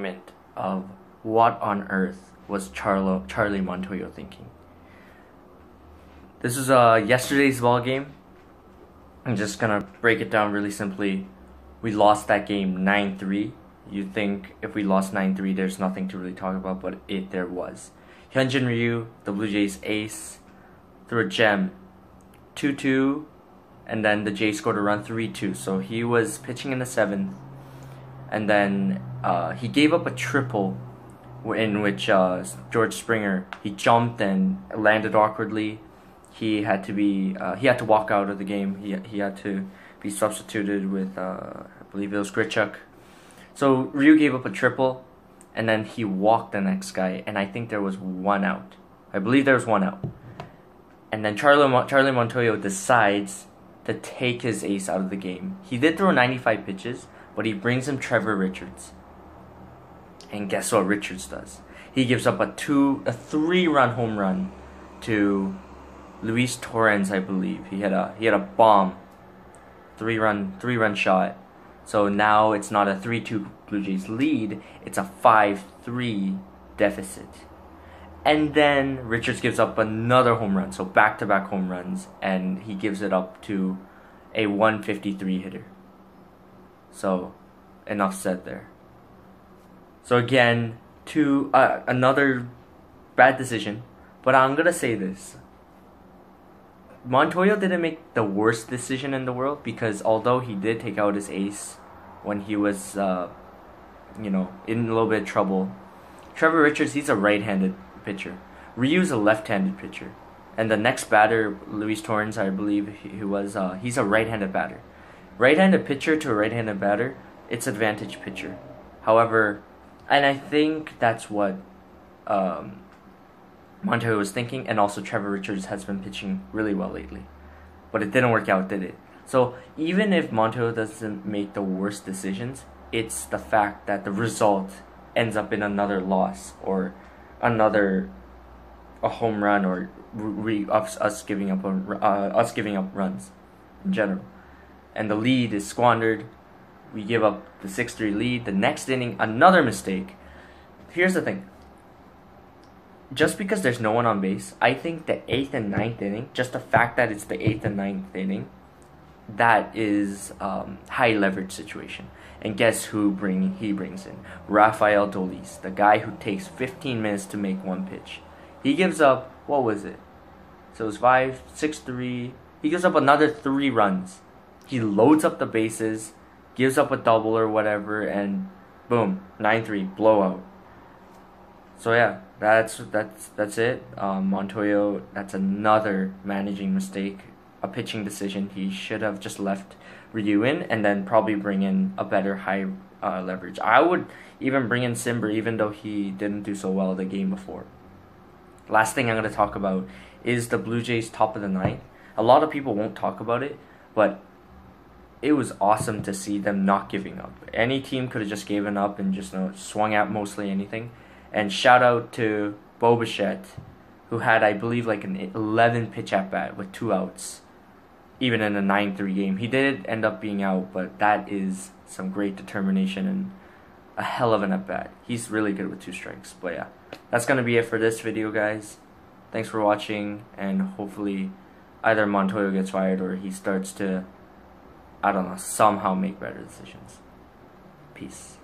segment of what on earth was Charlo, Charlie Montoyo thinking. This is uh, yesterday's ball game. I'm just gonna break it down really simply. We lost that game 9-3. You'd think if we lost 9-3 there's nothing to really talk about, but it there was. Hyunjin Ryu, the Blue Jays ace, threw a gem. 2-2, and then the Jays scored a run 3-2. So he was pitching in the seventh, and then uh, he gave up a triple in which uh, George Springer he jumped and landed awkwardly. He had to be uh, he had to walk out of the game. He he had to be substituted with uh, I believe it was Grichuk. So Ryu gave up a triple, and then he walked the next guy, and I think there was one out. I believe there was one out. And then Charlie Charlie Montoyo decides to take his ace out of the game. He did throw 95 pitches, but he brings him Trevor Richards. And guess what Richards does? He gives up a two a three run home run to Luis Torrens, I believe. He had a he had a bomb. Three run three run shot. So now it's not a 3-2 Blue Jays lead, it's a 5-3 deficit. And then Richards gives up another home run, so back to back home runs, and he gives it up to a 153 hitter. So, enough said there. So again, to uh, another bad decision, but I'm gonna say this. Montoyo didn't make the worst decision in the world because although he did take out his ace when he was, uh, you know, in a little bit of trouble, Trevor Richards, he's a right-handed pitcher. Ryu's a left-handed pitcher, and the next batter, Luis Torrens, I believe he was, uh, he's a right-handed batter. Right-handed pitcher to a right-handed batter, it's advantage pitcher. However, and I think that's what um, Montoyo was thinking, and also Trevor Richards has been pitching really well lately, but it didn't work out, did it? So even if Montoyo doesn't make the worst decisions, it's the fact that the result ends up in another loss or another a home run or re, us, us giving up uh, us giving up runs in general, and the lead is squandered. We give up the six three lead. The next inning, another mistake. Here's the thing. Just because there's no one on base, I think the eighth and ninth inning, just the fact that it's the eighth and ninth inning, that is um, high leverage situation. And guess who bring he brings in? Rafael Dolis, the guy who takes 15 minutes to make one pitch. He gives up what was it? So it was five, six, three. He gives up another three runs. He loads up the bases, gives up a double or whatever, and boom, nine three blowout. So yeah, that's that's that's it. Um, Montoyo, that's another managing mistake a pitching decision. He should have just left Ryu in and then probably bring in a better high uh, leverage. I would even bring in Cimber even though he didn't do so well the game before. Last thing I'm going to talk about is the Blue Jays top of the ninth. A lot of people won't talk about it, but it was awesome to see them not giving up. Any team could have just given up and just you know, swung at mostly anything. And shout out to Bo Bichette, who had, I believe, like an 11 pitch at bat with two outs even in a 9-3 game. He did end up being out, but that is some great determination and a hell of an at-bat. He's really good with two strikes. But yeah, that's going to be it for this video, guys. Thanks for watching, and hopefully either Montoyo gets fired or he starts to, I don't know, somehow make better decisions. Peace.